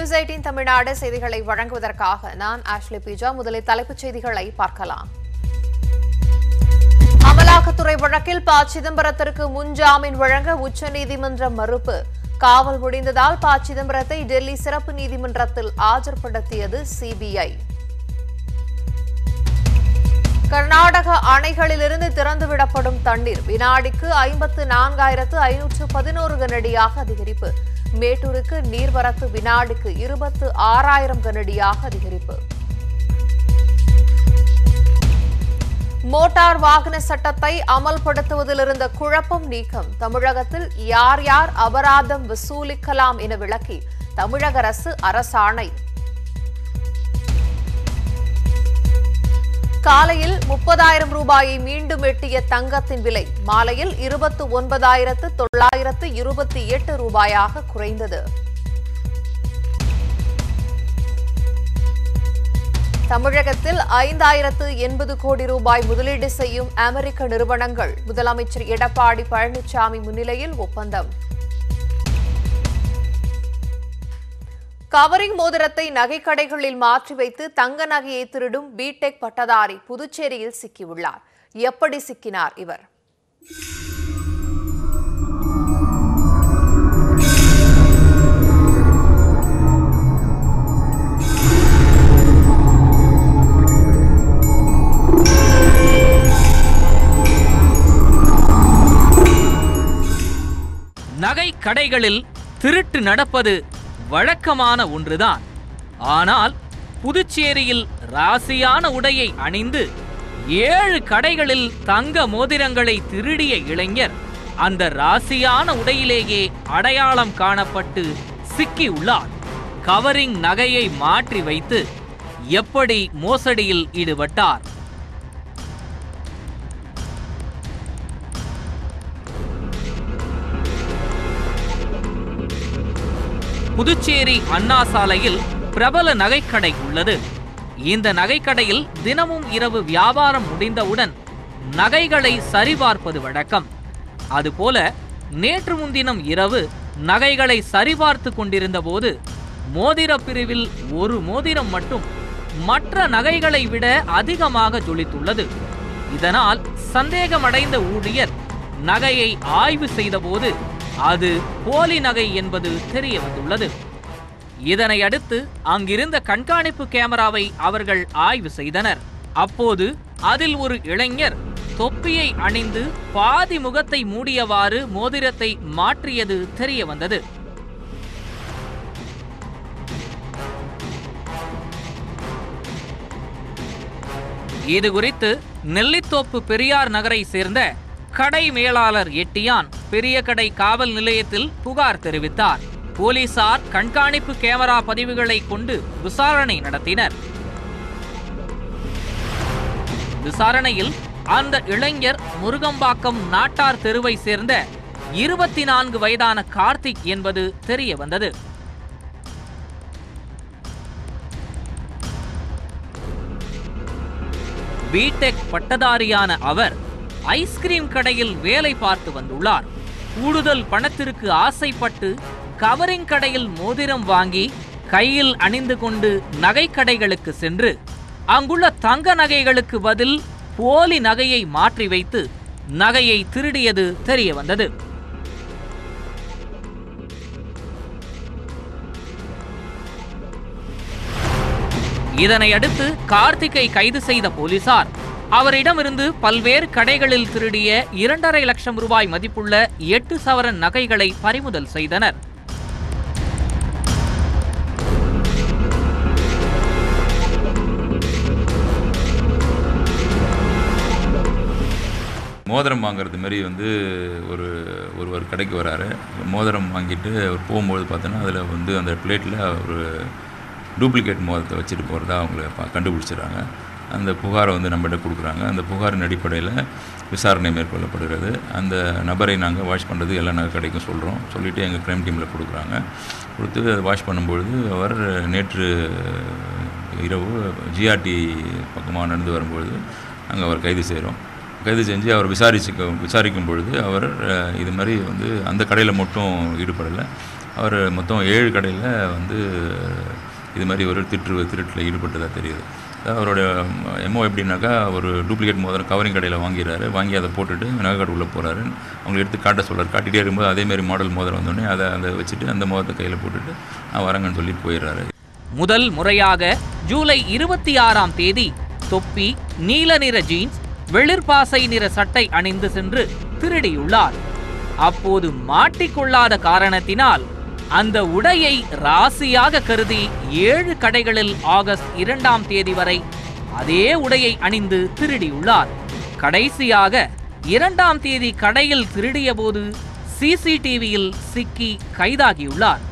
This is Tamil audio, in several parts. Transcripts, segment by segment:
நியூஸ் எயிட்டீன் தமிழ்நாடு செய்திகளை வழங்குவதற்காக நான் ஆஷ்லி பீஜா. முதலில் தலைப்புச் செய்திகளை பார்க்கலாம். அமலாக்கத்துறை வழக்கில் ப. சிதம்பரத்திற்கு முன்ஜாமீன் வழங்க உச்சநீதிமன்றம் மறுப்பு. காவல் முடிந்ததால் ப. சிதம்பரத்தை டெல்லி சிறப்பு நீதிமன்றத்தில் ஆஜர்படுத்தியது சிபிஐ கர்நாடக அணைகளிலிருந்து திறந்துவிடப்படும் தண்ணீர் வினாடிக்கு ஐம்பத்து நான்காயிரத்து ஐநூற்று பதினோரு கனடியாக அதிகரிப்பு. மேட்டூருக்கு நீர்வரத்து வினாடிக்கு இருபத்து ஆறாயிரம் கனடியாக அதிகரிப்பு. மோட்டார் வாகன சட்டத்தை அமல்படுத்துவதில் இருந்த குழப்பம் நீக்கம். தமிழகத்தில் யார் யார் அபராதம் வசூலிக்கலாம் என விளக்கி தமிழக அரசு அரசாணை. காலையில் முப்பதாயிரம் ரூபாயை மீண்டும் எட்டிய தங்கத்தின் விலை மாலையில் இருபத்து ஒன்பதாயிரத்து தொள்ளாயிரத்து இருபத்தி எட்டு ரூபாயாக குறைந்தது. தமிழகத்தில் ஐந்தாயிரத்து எண்பது கோடி ரூபாய் முதலீடு செய்யும் அமெரிக்க நிறுவனங்கள் முதலமைச்சர் எடப்பாடி பழனிசாமி முன்னிலையில் ஒப்பந்தம். கவரிங் மோதிரத்தை நகைக்கடைகளில் மாற்றி வைத்து தங்க நகையை திருடும் பிடெக் பட்டதாரி புதுச்சேரியில் சிக்கியுள்ளார். எப்படி சிக்கினார் இவர்? நகை கடைகளில் திருட்டு நடப்பது வழக்கமான ஒன்றுதான். ஆனால் புதுச்சேரியில் ராசியான உடையை அணிந்து ஏழு கடைகளில் தங்க மோதிரங்களை திருடிய இளைஞர் அந்த ராசியான உடையிலேயே அடையாளம் காணப்பட்டு சிக்கியுள்ளார். கவரிங் நகையை மாற்றி வைத்து எப்படி மோசடியில் ஈடுபட்டார்? புதுச்சேரி அண்ணா சாலையில் பிரபல நகைக்கடை உள்ளது. இந்த நகைக்கடையில் தினமும் இரவு வியாபாரம் முடிந்தவுடன் நகைகளை சரிபார்ப்பது வழக்கம். அதுபோல நேற்று முன்தினம் இரவு நகைகளை சரிபார்த்து கொண்டிருந்த போது மோதிர பிரிவில் ஒரு மோதிரம் மட்டும் மற்ற நகைகளை விட அதிகமாக ஜொலித்துள்ளது. இதனால் சந்தேகமடைந்த ஊழியர் நகையை ஆய்வு செய்தபோது அது போலி நகை என்பது தெரிய வந்துள்ளது. இதனை அடுத்து அங்கிருந்த கண்காணிப்பு கேமராவை அவர்கள் ஆய்வு செய்தனர். அப்போது அதில் ஒரு இளைஞர் தொப்பியை அணிந்து பாதி முகத்தை மூடியவாறு மோதிரத்தை மாற்றியது தெரிய வந்தது. இது குறித்து நெல்லித்தோப்பு பெரியார் நகரை சேர்ந்த கடை மேலாளர் எட்டியான் பெரிய கடை காவல் நிலையத்தில் புகார் தெரிவித்தார். போலீசார் கண்காணிப்பு கேமரா பதிவுகளை கொண்டு விசாரணை நடத்தினர். விசாரணையில் அந்த இளைஞர் முருகம்பாக்கம் நாட்டார் தெருவை சேர்ந்த இருபத்தி நான்கு வயதான கார்த்திக் என்பது தெரிய வந்தது. பிடெக் பட்டதாரியான அவர் ஐஸ்கிரீம் கடையில் வேலை பார்த்து வந்துள்ளார். கூடுதல் பணத்திற்கு ஆசைப்பட்டு கவரிங் கடையில் மோதிரம் வாங்கி கையில் அணிந்து கொண்டு நகைக்கடைகளுக்கு சென்று அங்குள்ள தங்க நகைகளுக்கு பதில் போலி நகையை மாற்றி வைத்து நகையை திருடியது தெரிய வந்தது. இதனை அடுத்து கார்த்திக்கை கைது செய்த போலீசார் அவரிடமிருந்து பல்வேறு கடைகளில் திருடிய இரண்டரை லட்சம் ரூபாய் மதிப்புள்ள எட்டு சவரன் நகைகளை பறிமுதல் செய்தனர். மோதிரம் வாங்குறது மாரி வந்து ஒரு ஒருவர் கடைக்கு வராரு. மோதிரம் வாங்கிட்டு அவர் போகும்போது பார்த்தோன்னா அதில் வந்து அந்த பிளேட்டில் ஒரு டூப்ளிகேட் மோதிரத்தை வச்சுட்டு போகிறதா அவங்கள பா- கண்டுபிடிச்சிடுறாங்க. அந்த புகாரை வந்து நம்மகிட்ட கொடுக்குறாங்க. அந்த புகாரின் அடிப்படையில் விசாரணை மேற்கொள்ளப்படுகிறது. அந்த நபரை நாங்கள் வாஷ் பண்ணுறது எல்லா நகை கடைக்கும் சொல்கிறோம் சொல்லிவிட்டு எங்கள் க்ரைம் டீமில் கொடுக்குறாங்க. கொடுத்து அதை வாஷ் பண்ணும்பொழுது அவர் நேற்று இரவு ஜிஆர்டி பக்கமாக நடந்து வரும்பொழுது அங்கே அவர் கைது செய்கிறோம் கைது செஞ்சு அவர் விசாரிச்சுக்க விசாரிக்கும் பொழுது அவர் இது மாதிரி வந்து அந்த கடையில் மட்டும் ஈடுபடலை. அவர் மொத்தம் ஏழு கடையில் வந்து இது மாதிரி ஒரு திருட்டு திருட்டில் ஈடுபட்டதாக தெரியுது. அவரோட எம்ஓ எப்படின்னாக்கா ஒரு டூப்ளிகேட் மோதிரம் கவரிங் கடையில் வாங்கிறாரு. வாங்கி அதை போட்டுட்டு நகைக்கடை உள்ளே போகிறாரு அவங்க எடுத்து காட்ட சொல்கிறார் காட்டிகிட்டே இருக்கும்போது அதேமாரி மாடல் மோதிரம் வந்தோடனே அதை அதை வச்சுட்டு அந்த மோதிரத்தை கையில் போட்டுட்டு நான் வரேங்கன்னு சொல்லிட்டு போயிடுறாரு. முதல் முறையாக ஜூலை இருபத்தி ஆறாம் தேதி தொப்பி நீல நிற ஜீன்ஸ் வெளிர்பாசை நிற சட்டை அணிந்து சென்று திருடியுள்ளார். அப்போது மாட்டிக்கொள்ளாத காரணத்தினால் அந்த உடையை ராசியாக கருதி ஏழு கடைகளில் ஆகஸ்ட் இரண்டாம் தேதி வரை அதே உடையை அணிந்து திருடியுள்ளார். கடைசியாக இரண்டாம் தேதி கடையில் திருடிய போது சிசிடிவியில் சிக்கி கைதாகியுள்ளார்.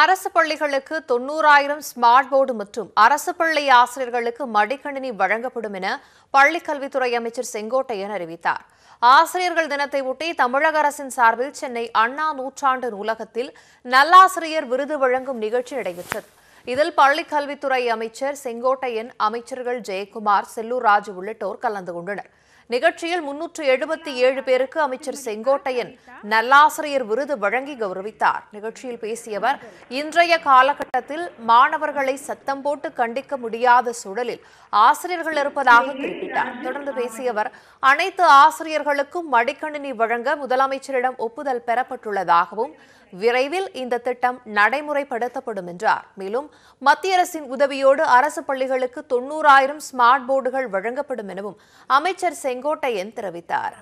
அரசு பள்ளிகளுக்கு தொண்ணூறாயிரம் ஸ்மார்ட் போர்டு மற்றும் அரசு பள்ளி ஆசிரியர்களுக்கு மடிக்கணினி வழங்கப்படும் என பள்ளிக்கல்வித்துறை அமைச்சர் செங்கோட்டையன் அறிவித்தார். ஆசிரியர்கள் தினத்தை ஒட்டி தமிழக அரசின் சார்பில் சென்னை அண்ணா நூற்றாண்டு நூலகத்தில் நல்லாசிரியர் விருது வழங்கும் நிகழ்ச்சி நடைபெற்றது. இதில் பள்ளிக் கல்வித்துறை அமைச்சர் செங்கோட்டையன் அமைச்சர்கள் ஜெயக்குமார் செல்லூர் ராஜு உள்ளிட்டோர் கலந்து கொண்டனர். நிகழ்ச்சியில் முன்னூற்று எழுபத்தி ஏழு பேருக்கு அமைச்சர் செங்கோட்டையன் நல்லாசிரியர் விருது வழங்கி கௌரவித்தார். நிகழ்ச்சியில் பேசியவர் இன்றைய காலகட்டத்தில் மாணவர்களை சத்தம் போட்டு கண்டிக்க முடியாத சூழலில் ஆசிரியர்கள் இருப்பதாக குறிப்பிட்டார். தொடர்ந்து பேசியவர் அனைத்து ஆசிரியர்களுக்கும் மடிக்கணினி வழங்க முதலமைச்சரிடம் ஒப்புதல் பெறப்பட்டுள்ளதாகவும் விரைவில் இந்த திட்டம் நடைமுறைப்படுத்தப்படும் என்றார் மேலும் மத்திய அரசின் உதவியோடு அரசு பள்ளிகளுக்கு தொன்னூறாயிரம் ஸ்மார்ட் போர்டுகள் வழங்கப்படும் எனவும் அமைச்சர் செங்கோட்டையன் தெரிவித்தார்.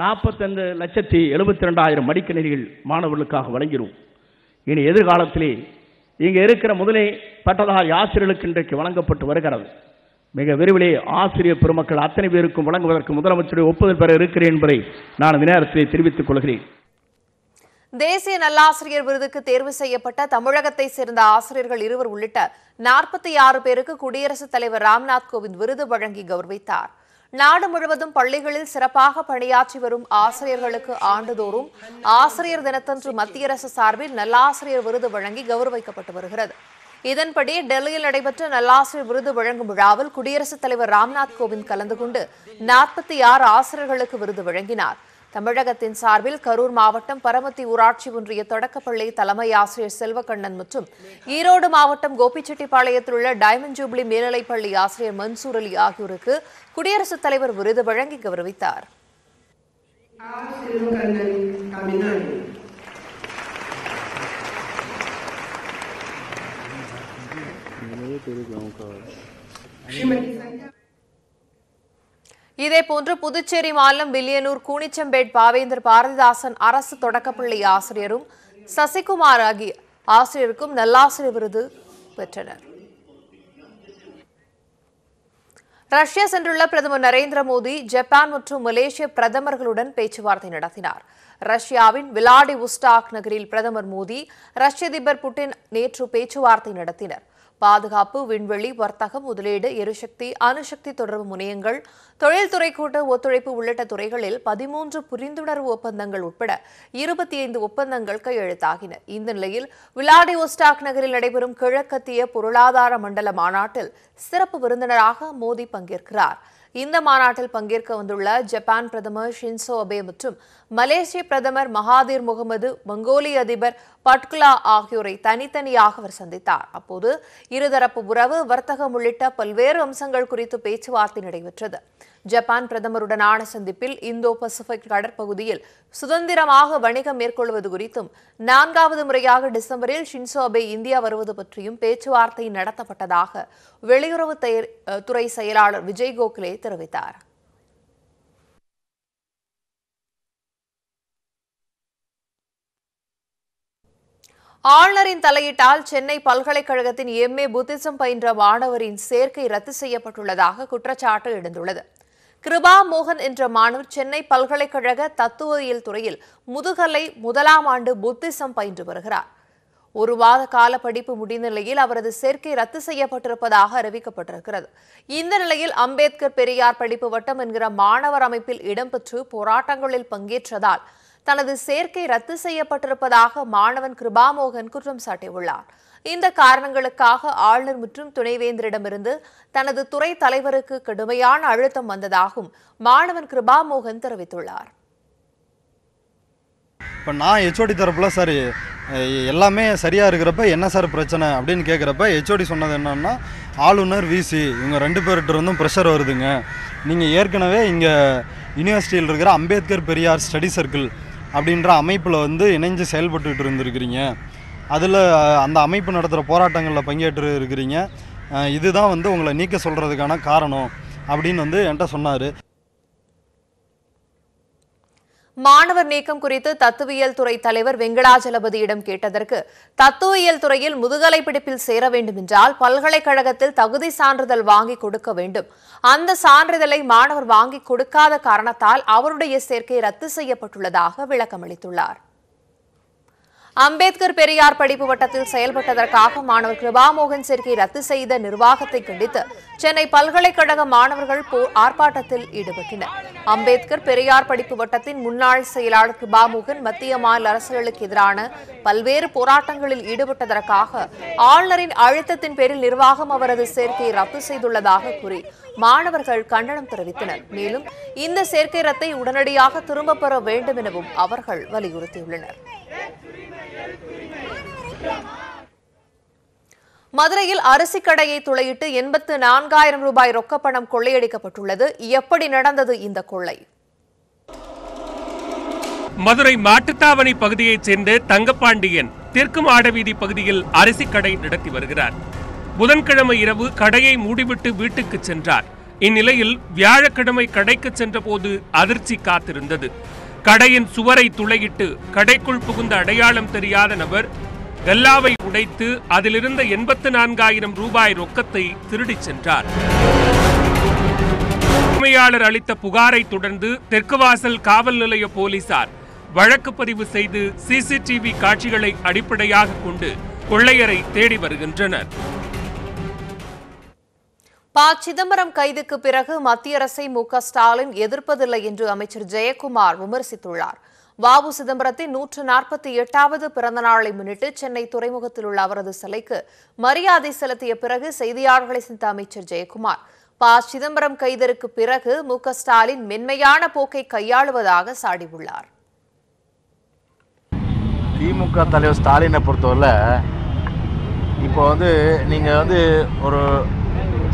நாற்பத்தஞ்சு லட்சத்தி எழுபத்தி ரெண்டாயிரம் மடிக்கணினிகள் மாணவர்களுக்காக வழங்கினோம். இனி எதிர்காலத்திலே இங்கே இருக்கிற முதலே பட்டதாரி ஆசிரியர்களுக்கு இன்றைக்கு வழங்கப்பட்டு வருகிறது. மிக விரைவிலே ஆசிரியர் பெருமக்கள் அத்தனை பேருக்கும் வழங்குவதற்கு முதலமைச்சருடைய ஒப்புதல் பெற இருக்கிறேன் என்பதை நான் இந்த தெரிவித்துக் கொள்கிறேன். தேசிய நல்லாசிரியர் விருதுக்கு தேர்வு செய்யப்பட்ட தமிழகத்தை சேர்ந்த ஆசிரியர்கள் இருவர் உள்ளிட்ட நாற்பத்தி ஆறு பேருக்கு குடியரசுத் தலைவர் ராம்நாத் கோவிந்த் விருது வழங்கி கௌரவித்தார். நாடு முழுவதும் பள்ளிகளில் சிறப்பாக பணியாற்றி வரும் ஆசிரியர்களுக்கு ஆண்டுதோறும் ஆசிரியர் தினத்தன்று மத்திய அரசு சார்பில் நல்லாசிரியர் விருது வழங்கி கௌரவிக்கப்பட்டு வருகிறது. இதன்படி டெல்லியில் நடைபெற்ற நல்லாசிரியர் விருது வழங்கும் விழாவில் குடியரசுத் தலைவர் ராம்நாத் கோவிந்த் கலந்து கொண்டு நாற்பத்தி ஆறு ஆசிரியர்களுக்கு விருது வழங்கினார். தமிழகத்தின் சார்பில் கரூர் மாவட்டம் பரமத்தி ஊராட்சி ஒன்றிய தொடக்கப்பள்ளி தலைமை ஆசிரியர் செல்வக்கண்ணன் மற்றும் ஈரோடு மாவட்டம் கோபிச்செட்டிப்பாளையத்தில் உள்ள டைமண்ட் ஜூப்ளி மேல்நிலைப்பள்ளி ஆசிரியர் மன்சூர் அலி ஆகியோருக்கு குடியரசுத் தலைவர் விருது வழங்கி கௌரவித்தார். Silvakannan Kaminani. श्रीमती संध्या இதேபோன்று புதுச்சேரி மாநிலம் வில்லியனூர் கூனிச்சம்பேட் பாவேந்தர் பாரதிதாசன் அரசு தொடக்கப்பள்ளி ஆசிரியரும் சசிகுமார் ஆகிய ஆசிரியருக்கும் நல்லாசிரியர் விருது பெற்றனர் ரஷ்யா சென்றுள்ள பிரதமர் நரேந்திர மோடி ஜப்பான் மற்றும் மலேசிய பிரதமர்களுடன் பேச்சுவார்த்தை நடத்தினார் ரஷ்யாவின் விளாடி உஸ்டாக் நகரில் பிரதமர் மோடி ரஷ்ய அதிபர் புட்டின் நேற்று பேச்சுவார்த்தை நடத்தினர் பாதுகாப்பு விண்வெளி வர்த்தகம் முதலீடு எரிசக்தி அணுசக்தி தொடர்பு முனையங்கள் தொழில்துறை கூட்ட ஒத்துழைப்பு உள்ளிட்ட துறைகளில் பதிமூன்று புரிந்துணர்வு ஒப்பந்தங்கள் உட்பட இருபத்தி ஐந்து ஒப்பந்தங்கள் கையெழுத்தாகின. இந்த நிலையில் விளாடிவோஸ்டாக் நகரில் நடைபெறும் கிழக்கத்திய பொருளாதார மண்டல மாநாட்டில் சிறப்பு விருந்தினராக மோடி பங்கேற்கிறார். இந்த மாநாட்டில் பங்கேற்க வந்துள்ள ஜப்பான் பிரதமர் ஷின்சோ அபே மற்றும் மலேசிய பிரதமர் மகாதீர் முகமது மங்கோலிய அதிபர் பட்குலா ஆகியோரை தனித்தனியாக அவர் சந்தித்தார். அப்போது இருதரப்பு உறவு வர்த்தகம் உள்ளிட்ட பல்வேறு அம்சங்கள் குறித்து பேச்சுவார்த்தை நடைபெற்றது. ஜப்பான் பிரதமருடனான சந்திப்பில் இந்தோ பசிபிக் கடற்பகுதியில் சுதந்திரமாக வணிகம் மேற்கொள்வது குறித்தும் நான்காவது முறையாக டிசம்பரில் ஷின்சோபே இந்தியா வருவது பற்றியும் பேச்சுவார்த்தை நடத்தப்பட்டதாக வெளியுறவு துறை செயலாளர் விஜய் கோகலே தெரிவித்தார். ஆளுநரின் தலையீட்டால் சென்னை பல்கலைக்கழகத்தின் எம்ஏ புத்திசம் பயின்ற மாணவரின் சேர்க்கை ரத்து செய்யப்பட்டுள்ளதாக குற்றச்சாட்டு எழுந்துள்ளது. கிருபா மோகன் என்ற மாணவர் சென்னை பல்கலைக்கழக தத்துவவியல் துறையில் முதுகலை முதலாம் ஆண்டு புத்திசம் பயின்று வருகிறார். ஒரு மாத கால படிப்பு முடிந்த நிலையில் அவரது சேர்க்கை ரத்து செய்யப்பட்டிருப்பதாக அறிவிக்கப்பட்டிருக்கிறது. இந்த நிலையில் அம்பேத்கர் பெரியார் படிப்பு வட்டம் என்கிற மாணவர் அமைப்பில் இடம்பெற்று போராட்டங்களில் பங்கேற்றதால் தனது சேர்க்கை ரத்து செய்யப்பட்டிருப்பதாக மாணவன் கிருபாமோகன் குற்றம் சாட்டியுள்ளார். இந்த காரணங்களுக்காக ஆளுநர் மற்றும் துணைவேந்தரிடமிருந்து தனது துறை தலைவருக்கு கடுமையான அழுத்தம் வந்ததாகவும் மாணவன் கிருபா மோகன் தெரிவித்துள்ளார். இப்போ நான் ஹெச்ஓடி தரப்புல சார் எல்லாமே சரியாக இருக்கிறப்ப என்ன சார் பிரச்சனை அப்படின்னு கேட்குறப்ப ஹெச்ஓடி சொன்னது என்னன்னா ஆளுநர் விசி இவங்க ரெண்டு பேர்கிட்ட இருந்தும் ப்ரெஷர் வருதுங்க. நீங்கள் ஏற்கனவே இங்கே யூனிவர்சிட்டியில் இருக்கிற அம்பேத்கர் பெரியார் ஸ்டடி சர்க்கிள் அப்படின்ற அமைப்பில் வந்து இணைஞ்சு செயல்பட்டுக்கிட்டு இருந்திருக்கிறீங்க. அதில் அந்த அமைப்பு நடத்துகிற போராட்டங்களில் பங்கேற்று இருக்கிறீங்க. இதுதான் வந்து உங்களை நீக்க சொல்கிறதுக்கான காரணம் அப்படின்னு வந்து என்கிட்ட சொன்னார். மாணவர் நீக்கம் குறித்து தத்துவியல் துறை தலைவர் வெங்கடாஜலபதியிடம் கேட்டதற்கு தத்துவியல் துறையில் முதுகலை படிப்பில் சேர வேண்டும் என்றால் பல்கலைக்கழகத்தில் தகுதி சான்றிதழ் வாங்கி கொடுக்க வேண்டும். அந்த சான்றிதழை மாணவர் வாங்கி கொடுக்காத காரணத்தால் அவருடைய சேர்க்கை ரத்து செய்யப்பட்டுள்ளதாக விளக்கமளித்துள்ளார். அம்பேத்கர் பெரியார் படிப்பு வட்டத்தில் செயல்பட்டதற்காக மாணவர் கிருபாமோகன் சேர்க்கை ரத்து செய்த நிர்வாகத்தை கண்டித்து சென்னை பல்கலைக்கழக மாணவர்கள் ஆர்ப்பாட்டத்தில் ஈடுபட்டனர். அம்பேத்கர் பெரியார் படிப்பு வட்டத்தின் முன்னாள் செயலாளர் கிருபாமோகன் மத்திய மாநில அரசுகளுக்கு எதிரான பல்வேறு போராட்டங்களில் ஈடுபட்டதற்காக ஆளுநரின் அழுத்தத்தின் பேரில் நிர்வாகம் அவரது சேர்க்கையை ரத்து செய்துள்ளதாக கூறி மாணவர்கள் கண்டனம் தெரிவித்தனர். மேலும் இந்த சேர்க்கை ரத்தை உடனடியாக திரும்பப் பெற வேண்டும் எனவும் அவர்கள் வலியுறுத்தியுள்ளனர். மதுரையில் அரிசி கடையை துளையிட்டு எண்பத்து நான்காயிரம் ரூபாய் ரொக்கப்பணம் கொள்ளையடிக்கப்பட்டுள்ளது. எப்படி நடந்தது இந்த கொள்ளை? மதுரை மாட்டுத்தாவணி பகுதியைச் சேர்ந்த தங்கப்பாண்டியன் தெற்கு மாடவீதி பகுதியில் அரிசி கடை நடத்தி வருகிறார். புதன்கிழமை இரவு கடையை மூடிவிட்டு வீட்டுக்கு சென்றார். இந்நிலையில் வியாழக்கிழமை கடைக்கு சென்றபோது அதிர்ச்சி காத்திருந்தது. கடையின் சுவரை துளையிட்டு கடைக்குள் புகுந்த அடையாளம் தெரியாத நபர் கல்லாவை உடைத்து அதிலிருந்த எண்பத்து நான்காயிரம் ரூபாய் ரொக்கத்தை திருடிச் சென்றார். உரிமையாளர் அளித்த புகாரை தொடர்ந்து தெற்கு வாசல் காவல் நிலைய போலீசார் வழக்கு பதிவு செய்து சிசிடிவி காட்சிகளை அடிப்படையாக கொண்டு கொள்ளையரை தேடி வருகின்றனர். ப. சிதம்பரம் கைதுக்கு பிறகு மத்திய அரசை மு. ஸ்டாலின் எதிர்ப்பதில்லை என்று அமைச்சர் ஜெயக்குமார் விமர்சித்துள்ளார். வாவு சிதம்பரத்தின் நூற்று நாற்பத்தி எட்டாவது பிறந்த நாளை முன்னிட்டு சென்னை துறைமுகத்தில் உள்ள அவரது சிலைக்கு மரியாதை செலுத்திய பிறகு செய்தியாளர்களை சந்தித்த அமைச்சர் ஜெயக்குமார் ப. சிதம்பரம் கைதருக்கு பிறகு மு. ஸ்டாலின் மென்மையான போக்கை கையாளுவதாக சாடியுள்ளார். திமுக தலைவர் ஸ்டாலினை பொறுத்தவரை இப்போ வந்து நீங்கள் வந்து ஒரு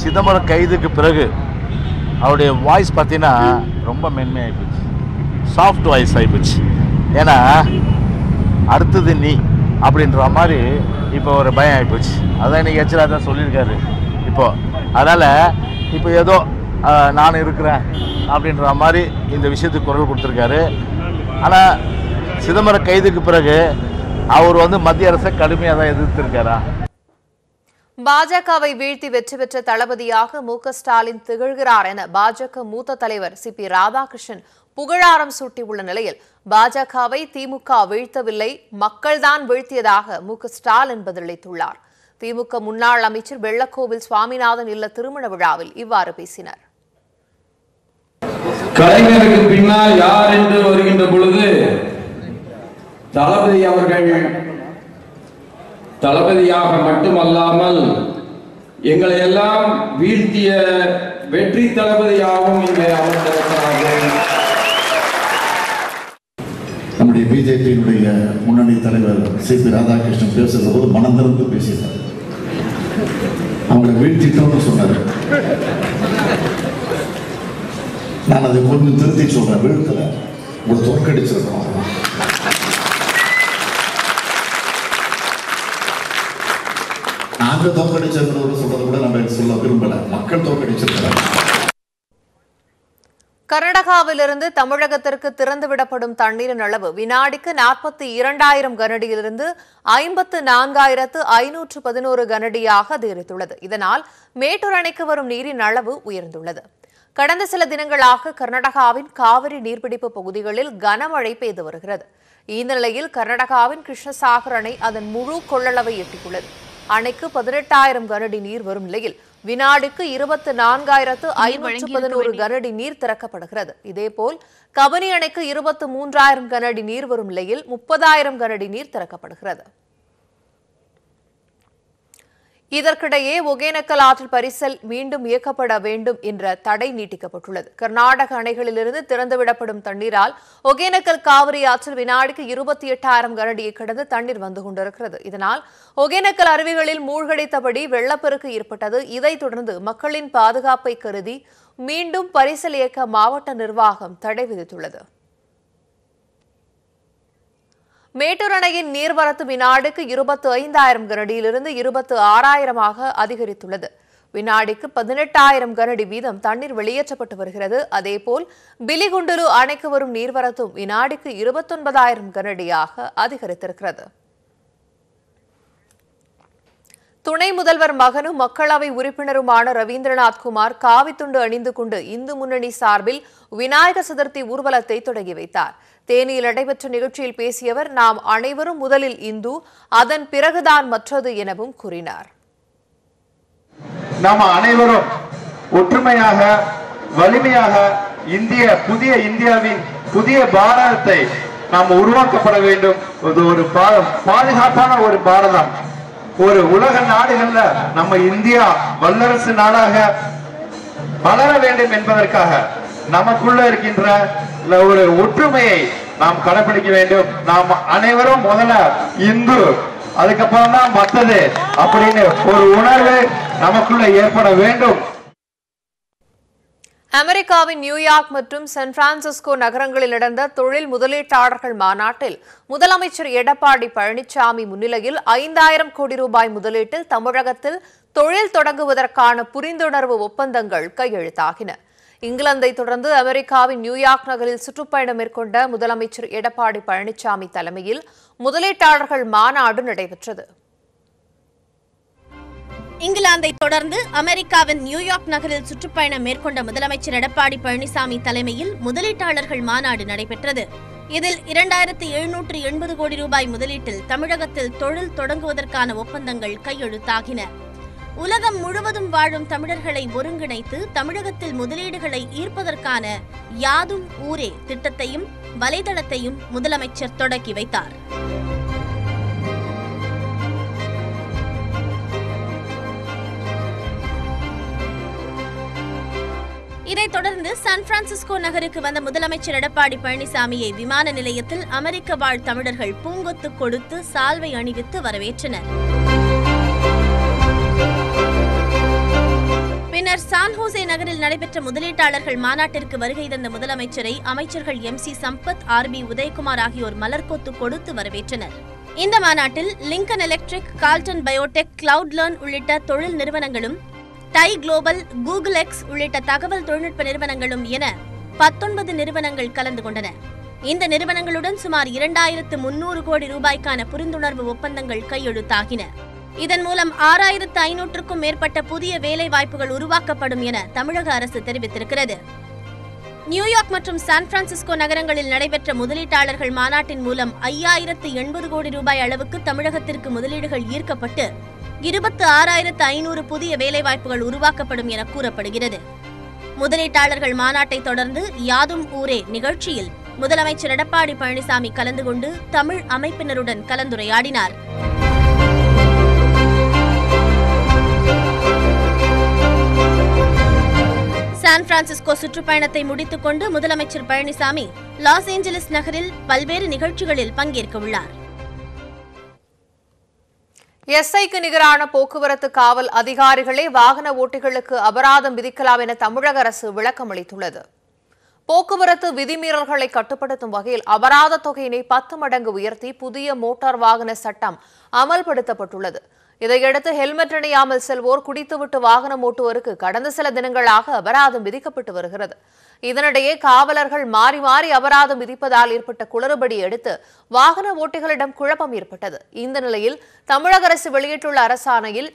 சிதம்பரம் கைதுக்கு பிறகு அவருடைய வாய்ஸ் பார்த்தீங்கன்னா ரொம்ப மென்மையாகி போச்சு. சாஃப்ட் வாய்ஸ் ஆகிப்போச்சு ஏன்னா அடுத்தது நீ அப்படின்ற மாதிரி இப்போ ஒரு பயம் ஆகிப்போச்சு அதான் இன்றைக்கி எச்சலா தான் சொல்லியிருக்காரு. இப்போது அதனால் இப்போ ஏதோ நான் இருக்கிறேன் அப்படின்ற மாதிரி இந்த விஷயத்துக்கு குரல் கொடுத்துருக்காரு. ஆனால் சிதம்பரம் கைதுக்கு பிறகு அவர் வந்து மத்திய அரசை கடுமையாக தான் எதிர்த்திருக்காரா? பாஜகவை வீழ்த்தி வெற்றி பெற்ற தளபதியாக மு ஸ்டாலின் திகழ்கிறார் என பாஜக மூத்த தலைவர் சி பி ராதாகிருஷ்ணன் புகழாரம் சூட்டியுள்ள நிலையில் பாஜகவை திமுக வீழ்த்தவில்லை மக்கள்தான் வீழ்த்தியதாக மு க ஸ்டாலின் பதிலளித்துள்ளார். திமுக முன்னாள் அமைச்சர் வெள்ளக்கோவில் சுவாமிநாதன் இல்ல திருமண விழாவில் இவ்வாறு பேசினர். கலைஞருக்கு பின்னால் யார் என்று வருகின்ற பொழுது தளபதி அவர்கள் தளபதியாக மட்டுமல்லாமல் எங்களை எல்லாம் வீழ்த்திய வெற்றி தளபதியாகவும் இங்கே அமர்ந்திருக்கிறார்கள் நம்முடைய பிஜேபியினுடைய முன்னணி தலைவர் சி பி ராதாகிருஷ்ணன் பேசுகிற போது மனம் திறந்து பேசினார் அவங்களை வீழ்த்திட்டோம்னு சொன்னார். நான் அதை கொஞ்சம் திருத்தி சொல்றேன் வீழ்த்தல. உங்களை தோற்கடிச்சிருக்கோம். நாங்க தோற்கடிச்சிருக்கிறவர்கள் சொல்றதை கூட நம்ம சொல்ல விரும்பல. மக்கள் தோற்கடிச்சிருக்கிறாங்க. கர்நாடகாவிலிருந்து தமிழகத்திற்கு திறந்துவிடப்படும் தண்ணீரின் அளவு வினாடிக்கு நாற்பத்தி இரண்டாயிரம் கனடியிலிருந்து ஐம்பத்து நான்காயிரத்து ஐநூற்று பதினோரு கனடியாக அதிகரித்துள்ளது. இதனால் மேட்டூர் அணைக்கு வரும் நீரின் அளவு உயர்ந்துள்ளது. கடந்த சில தினங்களாக கர்நாடகாவின் காவிரி நீர்பிடிப்பு பகுதிகளில் கனமழை பெய்து வருகிறது. இந்த நிலையில் கர்நாடகாவின் கிருஷ்ணசாகர் அணை அதன் முழு கொள்ளளவை எட்டியுள்ளது. அணைக்கு பதினெட்டாயிரம் கனடி நீர் வரும் நிலையில் வினாடிக்கு இருபத்து நான்காயிரத்து ஐநூற்று பதினோரு கனடி நீர் திறக்கப்படுகிறது. இதேபோல் கபனி அணைக்கு இருபத்து மூன்றாயிரம் கனடி நீர் வரும் நிலையில் முப்பதாயிரம் கனடி நீர் திறக்கப்படுகிறது. இதற்கிடையே ஒகேனக்கல் ஆற்றில் பரிசல் மீண்டும் இயக்கப்பட வேண்டும் என்ற தடை நீட்டிக்கப்பட்டுள்ளது. கர்நாடக அணைகளிலிருந்து திறந்துவிடப்படும் தண்ணீரால் ஒகேனக்கல் காவிரி ஆற்றில் வினாடிக்கு இருபத்தி எட்டாயிரம் கனடியை கடந்து தண்ணீர் வந்து கொண்டிருக்கிறது. இதனால் ஒகேனக்கல் அருவிகளில் மூழ்கடித்தபடி வெள்ளப்பெருக்கு ஏற்பட்டது. இதைத் தொடர்ந்து மக்களின் பாதுகாப்பை கருதி மீண்டும் பரிசல் இயக்க மாவட்ட நிர்வாகம் தடை விதித்துள்ளது. மேட்டூர் அணையின் நீர்வரத்து வினாடிக்கு இருபத்து ஐந்தாயிரம் கனடியிலிருந்து இருபத்து ஆறாயிரமாக அதிகரித்துள்ளது. வினாடிக்கு பதினெட்டாயிரம் கனடி வீதம் தண்ணீர் வெளியேற்றப்பட்டு வருகிறது. அதேபோல் பிலிகுண்டுலு அணைக்கு வரும் நீர்வரத்தும் வினாடிக்கு இருபத்தொன்பதாயிரம் கனடியாக அதிகரித்திருக்கிறது. துணை முதல்வர் மகனும் மக்களவை உறுப்பினருமான ரவீந்திரநாத் குமார் காவித்துண்டு அணிந்து கொண்டு இந்து முன்னணி சார்பில் விநாயக சதுர்த்தி ஊர்வலத்தை தொடங்கி வைத்தார். தேனியில் நடைபெற்ற நிகழ்ச்சியில் பேசியவர் நாம் அனைவரும் முதலில் இந்து அதன் பிறகுதான் மற்றது எனவும் கூறினார். நாம் அனைவரும் ஒற்றுமையாக வலிமையாக இந்திய புதிய இந்தியாவின் புதிய பாரதத்தை நாம் உருவாக்கப்பட வேண்டும். இது ஒரு பாதுகாப்பான ஒரு பாரதம். ஒரு உலக நாடுகள்ல நம்ம இந்தியா வல்லரசு நாடாக வளர வேண்டும் என்பதற்காக நமக்குள்ள இருக்கின்ற ஒரு ஒற்றுமையை நாம் கடைபிடிக்க வேண்டும். நாம் அனைவரும் முதல்ல இந்து அதுக்கப்புறம் தான் மத்தது அப்படின்னு ஒரு உணர்வு நமக்குள்ள ஏற்பட வேண்டும். அமெரிக்காவின் நியூயார்க் மற்றும் சான் பிரான்சிஸ்கோ நகரங்களில் நடந்த தொழில் முதலீட்டாளர்கள் மாநாட்டில் முதலமைச்சர் எடப்பாடி பழனிசாமி முன்னிலையில் ஐந்தாயிரம் கோடி ரூபாய் முதலீட்டில் தமிழகத்தில் தொழில் தொடங்குவதற்கான புரிந்துணர்வு ஒப்பந்தங்கள் கையெழுத்தாகின. இங்கிலாந்தை தொடர்ந்து அமெரிக்காவின் நியூயார்க் நகரில் சுற்றுப்பயணம் மேற்கொண்ட முதலமைச்சர் எடப்பாடி பழனிசாமி தலைமையில் முதலீட்டாளர்கள் மாநாடு நடைபெற்றது. இங்கிலாந்தை தொடர்ந்து அமெரிக்காவின் நியூயார்க் நகரில் சுற்றுப்பயணம் மேற்கொண்ட முதலமைச்சர் எடப்பாடி பழனிசாமி தலைமையில் முதலீட்டாளர்கள் மாநாடு நடைபெற்றது. இதில் இரண்டாயிரத்து எழுநூற்று எண்பது கோடி ரூபாய் முதலீட்டில் தமிழகத்தில் தொழில் தொடங்குவதற்கான ஒப்பந்தங்கள் கையெழுத்தாகின. உலகம் முழுவதும் வாழும் தமிழர்களை ஒருங்கிணைத்து தமிழகத்தில் முதலீடுகளை ஈர்ப்பதற்கான யாதும் ஊரே திட்டத்தையும் வலைதளத்தையும் முதலமைச்சர் தொடக்கி வைத்தார். இதைத் தொடர்ந்து சான் பிரான்சிஸ்கோ நகருக்கு வந்த முதலமைச்சர் எடப்பாடி பழனிசாமியை விமான நிலையத்தில் அமெரிக்க வாழ் தமிழர்கள் பூங்கொத்து கொடுத்து சால்வை அணிவித்து வரவேற்றனர். பின்னர் சான்ஹோசே நகரில் நடைபெற்ற முதலீட்டாளர்கள் மாநாட்டிற்கு வருகை தந்த முதலமைச்சரை அமைச்சர்கள் M C Sampath R B Udhayakumar ஆகியோர் மலர்கொத்து கொடுத்து வரவேற்றனர். இந்த மாநாட்டில் லிங்கன் எலக்ட்ரிக் கால்டன் பயோடெக் கிளவுட் லேர்ன் உள்ளிட்ட தொழில் நிறுவனங்களும் டை குளோபல் கூகுள் எக்ஸ் உள்ளிட்ட தகவல் தொழில்நுட்ப நிறுவனங்களும் என பத்தொன்பது நிறுவனங்கள் கலந்து கொண்டன. இந்த நிறுவனங்களுடன் சுமார் இரண்டாயிரத்து முன்னூறு கோடி ரூபாய்க்கான புரிந்துணர்வு ஒப்பந்தங்கள் கையெழுத்தாகின. இதன் மூலம் ஆறாயிரத்து ஐநூற்றுக்கும் மேற்பட்ட புதிய வேலை வாய்ப்புகள் உருவாக்கப்படும் என தமிழக அரசு தெரிவித்திருக்கிறது. நியூயார்க் மற்றும் சான் பிரான்சிஸ்கோ நகரங்களில் நடைபெற்ற முதலீட்டாளர்கள் மாநாட்டின் மூலம் ஐயாயிரத்து எண்பது கோடி ரூபாய் அளவுக்கு தமிழகத்திற்கு முதலீடுகள் ஈர்க்கப்பட்டு இருபத்து ஆறாயிரத்து ஐநூறு புதிய வேலைவாய்ப்புகள் உருவாக்கப்படும் என கூறப்படுகிறது. முதலீட்டாளர்கள் மாநாட்டை தொடர்ந்து யாதும் ஊரே நிகழ்ச்சியில் முதலமைச்சர் எடப்பாடி பழனிசாமி கலந்து கொண்டு தமிழ் அமைப்பினருடன் கலந்துரையாடினார். சான் பிரான்சிஸ்கோ சுற்றுப்பயணத்தை முடித்துக் கொண்டு முதலமைச்சர் பழனிசாமி லாஸ் ஏஞ்சலிஸ் நகரில் பல்வேறு நிகழ்ச்சிகளில் பங்கேற்க உள்ளார் எஸ்ஐக்கு நிகரான போக்குவரத்து காவல் அதிகாரிகளே வாகன ஓட்டிகளுக்கு அபராதம் விதிக்கலாம் என தமிழக அரசு விளக்கம் அளித்துள்ளது. போக்குவரத்து விதிமீறல்களை கட்டுப்படுத்தும் வகையில் அபராத தொகையினை பத்து மடங்கு உயர்த்தி புதிய மோட்டார் வாகன சட்டம் அமல்படுத்தப்பட்டுள்ளது. இதையடுத்து ஹெல்மெட் அணியாமல் செல்வோர் குடித்துவிட்டு வாகனம் ஓட்டுவோருக்கு கடந்த சில தினங்களாக அபராதம் விதிக்கப்பட்டு வருகிறது. இதனிடையே காவலர்கள் மாறி மாறி அபராதம் விதிப்பதால் ஏற்பட்ட குளறுபடி அடுத்து வாகன ஓட்டிகளிடம் குழப்பம் ஏற்பட்டது. இந்த நிலையில் தமிழக அரசு வெளியிட்டுள்ள அரசாணையில்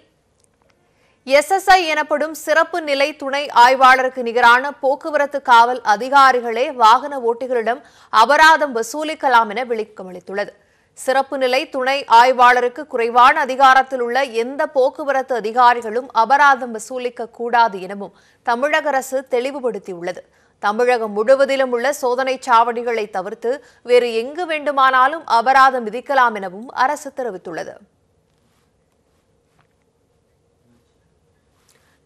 எஸ்எஸ்ஐ எனப்படும் சிறப்பு நிலை துணை ஆய்வாளருக்கு நிகரான போக்குவரத்து காவல் அதிகாரிகளே வாகன ஓட்டிகளிடம் அபராதம் வசூலிக்கலாம் என விளக்கமளித்துள்ளது சிறப்பு நிலை துணை ஆய்வாளருக்கு குறைவான அதிகாரத்தில் உள்ள எந்த போக்குவரத்து அதிகாரிகளும் அபராதம் வசூலிக்க கூடாது எனவும் தமிழக அரசு தெளிவுபடுத்தியுள்ளது. தமிழகம் முழுவதிலும் உள்ள சோதனை சாவடிகளை தவிர்த்து வேறு எங்கு வேண்டுமானாலும் அபராதம் விதிக்கலாம் எனவும் அரசு தெரிவித்துள்ளது.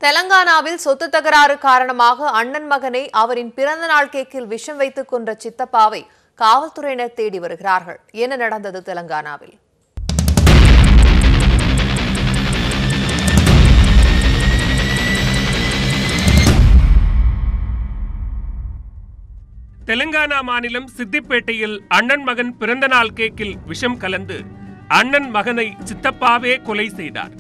தெலங்கானாவில் சொத்து தகராறு காரணமாக அண்ணன் மகனை அவரின் பிறந்த நாள் கேக்கில் விஷம் வைத்துக் கொன்ற சித்தப்பாவை காவல்துறையினர் தேடி வருகிறார்கள். என்ன நடந்தது தெலங்கானாவில்? தெலுங்கானா மாநிலம் சித்திப்பேட்டையில் அண்ணன் மகன் பிறந்தநாள் கேக்கில் விஷம் கலந்து அண்ணன் மகனை சித்தப்பாவே கொலை செய்தார்.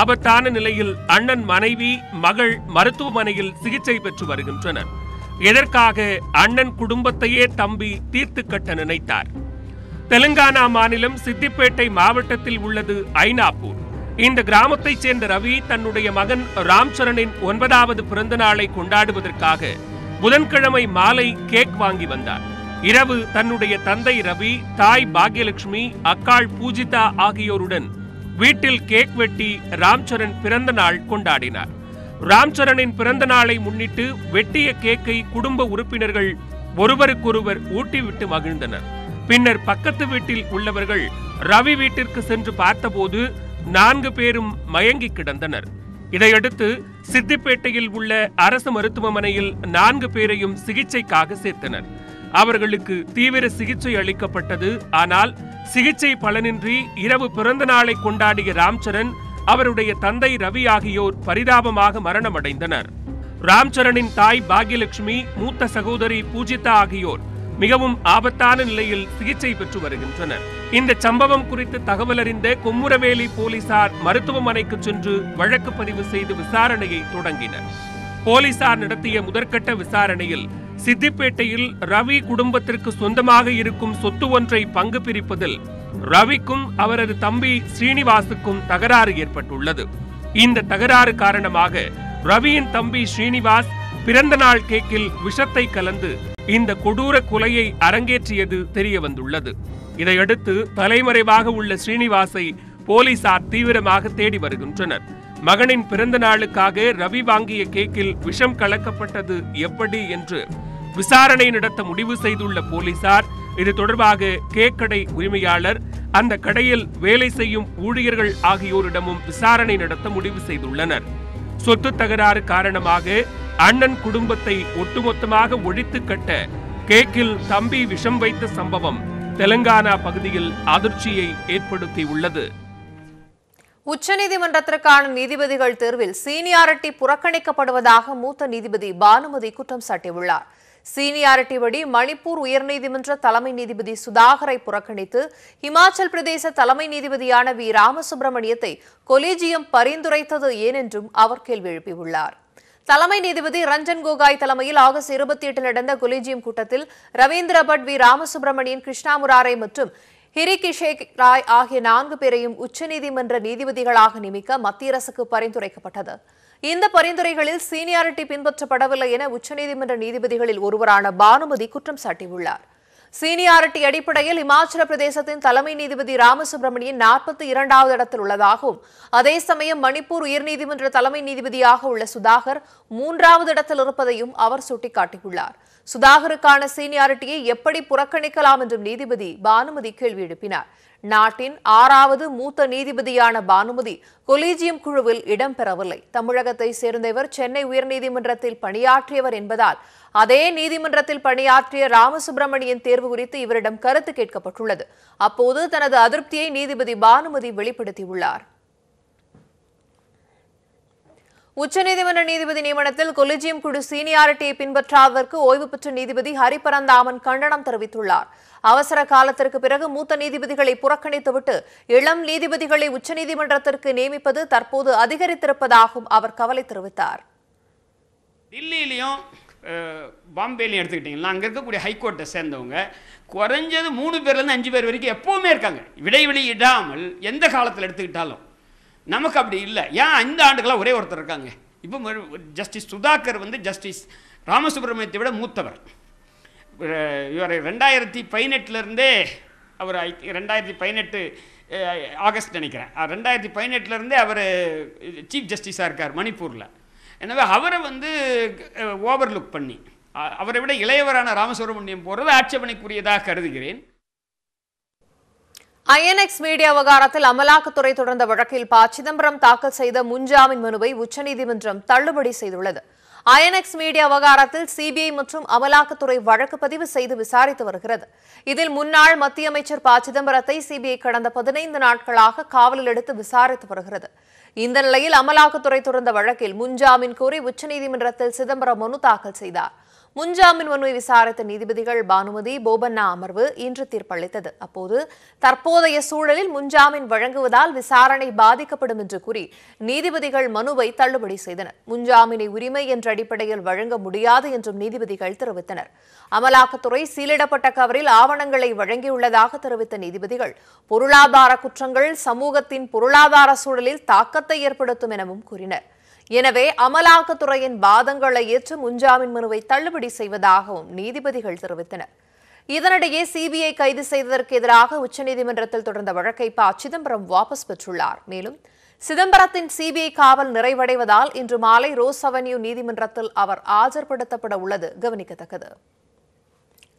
ஆபத்தான நிலையில் அண்ணன் மனைவி மகள் மருத்துவமனையில் சிகிச்சை பெற்று வருகின்றனர். எதற்காக அண்ணன் குடும்பத்தையே தம்பி தீர்த்து கட்ட நினைத்தார்? தெலுங்கானா மாநிலம் சித்திப்பேட்டை மாவட்டத்தில் உள்ளது ஐனாப்பூர் இந்த கிராமத்தைச் சேர்ந்த ரவி தன்னுடைய மகன் ராம்சரணின் ஒன்பதாவது பிறந்த நாளை கொண்டாடுவதற்காக புதன்கிழமை மாலை கேக் வாங்கி வந்தார். இரவு தன்னுடைய தந்தை ரவி தாய் பாக்யலட்சுமி அக்காள் பூஜிதா ஆகியோருடன் வீட்டில் கேக் வெட்டி ராம்சரண் பிறந்த நாள் கொண்டாடினார். ராம்சரணின் பிறந்த நாளை முன்னிட்டு வெட்டிய கேக்கை குடும்ப உறுப்பினர்கள் ஒருவருக்கொருவர் ஊட்டிவிட்டு மகிழ்ந்தனர். பின்னர் பக்கத்து வீட்டில் உள்ளவர்கள் ரவி வீட்டிற்கு சென்று பார்த்தபோது நான்கு பேரும் மயங்கி கிடந்தனர். இதையடுத்து சித்திப்பேட்டையில் உள்ள அரசு மருத்துவமனையில் நான்கு பேரையும் சிகிச்சைக்காக சேர்த்தனர். அவர்களுக்கு தீவிர சிகிச்சை அளிக்கப்பட்டது. ஆனால் சிகிச்சை பலனின்றி இரவு பிறந்த நாளை கொண்டாடிய ராம்சரண் அவருடைய தந்தை ரவி ஆகியோர் பரிதாபமாக மரணமடைந்தனர். ராம்சரணின் தாய் பாக்யலட்சுமி மூத்த சகோதரி பூஜிதா ஆகியோர் மிகவும் ஆபத்தான நிலையில் சிகிச்சை பெற்று வருகின்றனர். இந்த சம்பவம் குறித்து தகவல் அறிந்த கும்முரவேலி போலீசார் மருத்துவமனைக்கு சென்று வழக்கு பதிவு செய்து விசாரணையை தொடங்கினர். போலீசார் நடத்திய முதற்கட்ட விசாரணையில் சித்திப்பேட்டையில் ரவி குடும்பத்திற்கு சொந்தமாக இருக்கும் சொத்து ஒன்றை பங்கு பிரிப்பதில் ரவிக்கும் அவரது தம்பி ஸ்ரீனிவாசுக்கும் தகராறு ஏற்பட்டுள்ளது. இந்த தகராறு காரணமாக ரவியின் தம்பி ஸ்ரீனிவாஸ் பிறந்த நாள் கேக்கில் விஷத்தை கலந்து இந்த கொடூர கொலையை அரங்கேற்றியது தெரிய வந்துள்ளது இதையடுத்து தலைமறைவாக உள்ள ஸ்ரீனிவாசை போலீசார் தீவிரமாக தேடி வருகின்றனர். மகனின் பிறந்த நாளுக்காக ரவி வாங்கிய கேக்கில் விஷம் கலக்கப்பட்டது எப்படி என்று விசாரணை நடத்த முடிவு செய்துள்ள போலீசார் இது தொடர்பாக கேக் கடை உரிமையாளர் அந்த கடையில் வேலை செய்யும் ஊழியர்கள் ஆகியோரிடமும் விசாரணை நடத்த முடிவு செய்துள்ளனர். சொத்து தகராறு காரணமாக அண்ணன் குடும்பத்தை ஒட்டுமொத்தமாக ஒழித்து கட்ட கேக்கில் தம்பி விஷம் வைத்த சம்பவம் தெலங்கானா பகுதியில் அதிர்ச்சியை ஏற்படுத்தியுள்ளது. உச்சநீதிமன்றத்திற்கான நீதிபதிகள் தேர்வில் சீனியாரிட்டி புறக்கணிக்கப்படுவதாக மூத்த நீதிபதி பானுமதி குற்றம் சாட்டியுள்ளார். சீனியாரிட்டி படி மணிப்பூர் உயர்நீதிமன்ற தலைமை நீதிபதி சுதாகரை புறக்கணித்து இமாச்சல் பிரதேச தலைமை நீதிபதியான வி. ராமசுப்பிரமணியத்தை கொலீஜியம் பரிந்துரைத்தது ஏனென்றும் அவர் கேள்வி எழுப்பியுள்ளார். தலைமை நீதிபதி ரஞ்சன் கோகாய் தலைமையில் ஆகஸ்ட் இருபத்தி எட்டில் நடந்த கொலீஜியம் கூட்டத்தில் ரவீந்திர பட் வி. ராமசுப்பிரமணியன் கிருஷ்ணாமுராரை மற்றும் மற்றும் ஹிரிகிஷேக் ராய் ஆகிய நான்கு பேரையும் உச்சநீதிமன்ற நீதிபதிகளாக நியமிக்க மத்திய அரசுக்கு பரிந்துரைக்கப்பட்டது. இந்த பரிந்துரைகளில் சீனியாரிட்டி பின்பற்றப்படவில்லை என உச்சநீதிமன்ற நீதிபதிகளில் ஒருவரான பானுமதி குற்றம் சாட்டியுள்ளார். சீனியாரிட்டி அடிப்படையில் இமாச்சல பிரதேசத்தின் தலைமை நீதிபதி ராமசுப்பிரமணியன் நாற்பத்தி இரண்டாவது இடத்தில் உள்ளதாகவும் அதே சமயம் மணிப்பூர் உயர்நீதிமன்ற தலைமை நீதிபதியாக உள்ள சுதாகர் மூன்றாவது இடத்தில் இருப்பதையும் அவர் சுட்டிக்காட்டியுள்ளார். சுதாகருக்கான சீனியாரிட்டியை எப்படி புறக்கணிக்கலாம் என்றும் நீதிபதி பானுமதி கேள்வி எழுப்பினார். நாட்டின் ஆறாவது மூத்த நீதிபதியான பானுமதி கொலீஜியம் குழுவில் இடம்பெறவில்லை. தமிழகத்தை சேர்ந்த இவர் சென்னை உயர்நீதிமன்றத்தில் பணியாற்றியவர் என்பதால் அதே நீதிமன்றத்தில் பணியாற்றிய ராமசுப்பிரமணியன் தேர்வு குறித்து இவரிடம் கருத்து கேட்கப்பட்டுள்ளது. அப்போது தனது அதிருப்தியை நீதிபதி பானுமதி வெளிப்படுத்தியுள்ளார். உச்சநீதிமன்ற நீதிபதி நியமனத்தில் கொலிஜியம் குழு சீனியாரிட்டியை பின்பற்றாததற்கு ஓய்வு பெற்ற நீதிபதி ஹரிபரந்தாமன் கண்டனம் தெரிவித்துள்ளார். அவசர காலத்திற்கு பிறகு மூத்த நீதிபதிகளை புறக்கணித்துவிட்டு இளம் நீதிபதிகளை உச்சநீதிமன்றத்திற்கு நியமிப்பது தற்போது அதிகரித்திருப்பதாகவும் அவர் கவலை தெரிவித்தார். டில்லியிலையும் பாம்பேலையும் எடுத்துக்கிட்டிங்கன்னா அங்கே இருக்கக்கூடிய ஹைகோர்ட்டை சேர்ந்தவங்க குறைஞ்சது மூணு பேர்லேருந்து அஞ்சு பேர் வரைக்கும் எப்போவுமே இருக்காங்க. விடைவெளி இடாமல் எந்த காலத்தில் எடுத்துக்கிட்டாலும். நமக்கு அப்படி இல்லை. ஏன் ஐந்து ஆண்டுகளாக ஒரே ஒருத்தர் இருக்காங்க? இப்போ ஜஸ்டிஸ் சுதாகர் வந்து ஜஸ்டிஸ் ராமசுப்ரமணியத்தை விட மூத்தவர். இவர் ரெண்டாயிரத்தி பதினெட்டுலேருந்தே அவர் ஐ ரெண்டாயிரத்தி பதினெட்டு ஆகஸ்ட் நினைக்கிறேன். ரெண்டாயிரத்தி பதினெட்டுலேருந்தே அவர் சீஃப் ஜஸ்டிஸாக இருக்கார் மணிப்பூரில். எனவே அவரை வந்து ஓவர்லுக் பண்ணி அவரை விட இளையவரான ராமசுப்ரமணியம் போகிறது ஆட்சேபனைக்குரியதாக கருதுகிறேன். ஐஎன்எக்ஸ் மீடியா விவகாரத்தில் அமலாக்கத்துறை தொடர்ந்த வழக்கில் ப. சிதம்பரம் தாக்கல் செய்த முன்ஜாமீன் மனுவை உச்சநீதிமன்றம் தள்ளுபடி செய்துள்ளது. ஐஎன்எக்ஸ் மீடியா விவகாரத்தில் சிபிஐ மற்றும் அமலாக்கத்துறை வழக்கு பதிவு செய்து விசாரித்து வருகிறது. இதில் முன்னாள் மத்திய அமைச்சர் ப. சிதம்பரத்தை சிபிஐ கடந்த பதினைந்து நாட்களாக காவலில் எடுத்து விசாரித்து வருகிறது. இந்த நிலையில் அமலாக்கத்துறை தொடர்ந்த வழக்கில் முன்ஜாமீன் கோரி உச்சநீதிமன்றத்தில் சிதம்பரம் மனு தாக்கல் செய்தார். முன்ஜாமீன் மனுவை விசாரித்த நீதிபதிகள் பானுமதி போபண்ணா அமர்வு இன்று தீர்ப்பளித்தது. அப்போது தற்போதைய சூழலில் முன்ஜாமீன் வழங்குவதால் விசாரணை பாதிக்கப்படும் என்று கூறி நீதிபதிகள் மனுவை தள்ளுபடி செய்தனர். முன்ஜாமீனை உரிமை என்ற அடிப்படையில் வழங்க முடியாது என்றும் நீதிபதிகள் தெரிவித்தனர். அமலாக்கத்துறை சீலிடப்பட்ட கவரில் ஆவணங்களை வழங்கியுள்ளதாக தெரிவித்த நீதிபதிகள் பொருளாதார குற்றங்கள் சமூகத்தின் பொருளாதார சூழலில் தாக்கத்தை ஏற்படுத்தும் எனவும் கூறினர். எனவே அமலாக்கத்துறையின் வாதங்களை ஏற்று முன்ஜாமீன் மனுவை தள்ளுபடி செய்வதாகவும் நீதிபதிகள் தெரிவித்தனர். இதனிடையே சிபிஐ கைது செய்ததற்கு எதிராக உச்சநீதிமன்றத்தில் தொடர்ந்த வழக்கை ப சிதம்பரம் வாபஸ் பெற்றுள்ளார். மேலும் சிதம்பரத்தின் சிபிஐ காவல் நிறைவடைவதால் இன்று மாலை ரோஸ் அவென்யூ நீதிமன்றத்தில் அவர் ஆஜர்படுத்தப்பட உள்ளது. கவனிக்கத்தக்கது.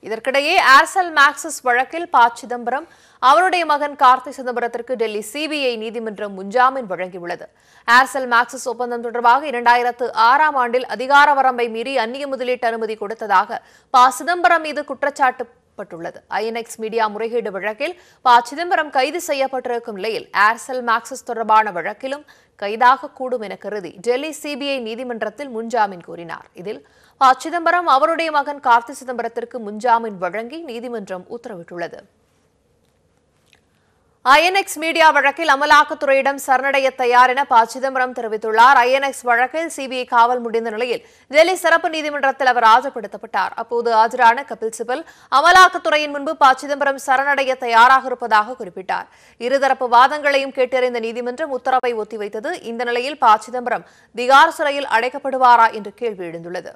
இதற்கிடையே ஏர்செல் மேக்சிஸ் வழக்கில் ப சிதம்பரம் அவருடைய மகன் கார்த்தி சிதம்பரத்திற்கு டெல்லி சிபிஐ நீதிமன்றம் முன்ஜாமீன் வழங்கியுள்ளது. ஏர்செல் மேக்சிஸ் ஒப்பந்தம் தொடர்பாக இரண்டாயிரத்து ஆறாம் ஆண்டில் அதிகார வரம்பை மீறி அந்நிய முதலீட்டு அனுமதி கொடுத்ததாக ப சிதம்பரம் மீது குற்றச்சாட்டு பட்டுள்ளது ஐஎன்எக்ஸ் மீடியா முறைகேடு வழக்கில் ப சிதம்பரம் கைது செய்யப்பட்டிருக்கும் நிலையில் ஏர்செல் மேக்சிஸ் தொடர்பான வழக்கிலும் கைதாக கூடும் என கருதி டெல்லி சிபிஐ நீதிமன்றத்தில் முன்ஜாமீன் கோரினார். இதில் ப சிதம்பரம் அவருடைய மகன் கார்த்தி சிதம்பரத்திற்கு முன்ஜாமீன் வழங்கி நீதிமன்றம் உத்தரவிட்டுள்ளது. ஐஎன்எக்ஸ் மீடியா வழக்கில் அமலாக்கத்துறையிடம் சரணடைய தயார் என ப சிதம்பரம் தெரிவித்துள்ளார். ஐஎன்எக்ஸ் வழக்கில் சிபிஐ காவல் முடிந்த நிலையில் டெல்லி சிறப்பு நீதிமன்றத்தில் அவர் ஆஜர்படுத்தப்பட்டார். அப்போது ஆஜரான கபில் சிபல் அமலாக்கத்துறையின் முன்பு ப சிதம்பரம் சரணடைய தயாராக இருப்பதாக குறிப்பிட்டார். இருதரப்பு வாதங்களையும் கேட்டறிந்த நீதிமன்றம் உத்தரவை ஒத்திவைத்தது. இந்த நிலையில் ப சிதம்பரம் திகார் சிறையில் அடைக்கப்படுவாரா என்று கேள்வி எழுந்துள்ளது.